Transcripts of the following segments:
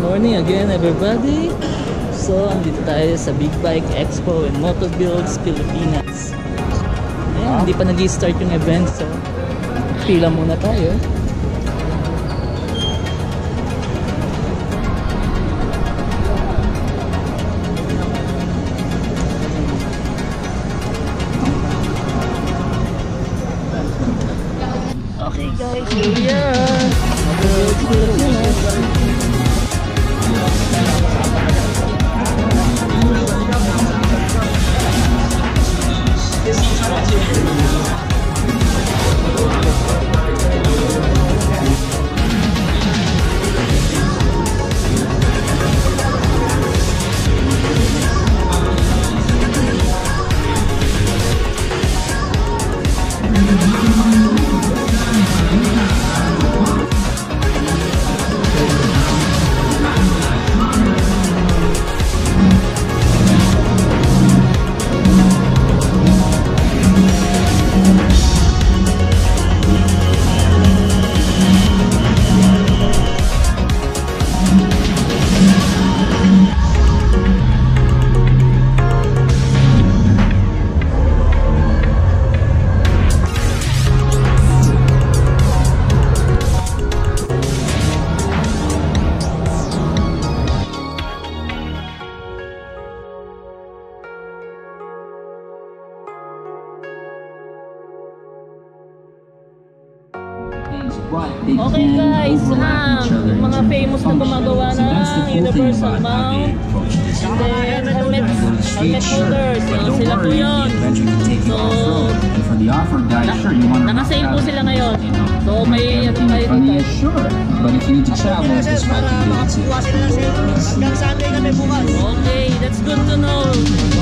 morning again everybody. So, andito tayo sa Big Bike Expo in Moto Builds, Pilipinas. Ayan, hindi pa nag-start yung event so pila muna tayo. Okay guys, here Okay guys, ah, mga famous na gumagawa ng Universal Mount and then helmet, helmet holders, so, sila po yun. So, to Naka-sale po sila ngayon. So, may ano tayo Money dito. but if you need to travel, this might be good too. Hanggang Sunday kami bukas. Okay, that's good to know.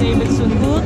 đi bên xuân phước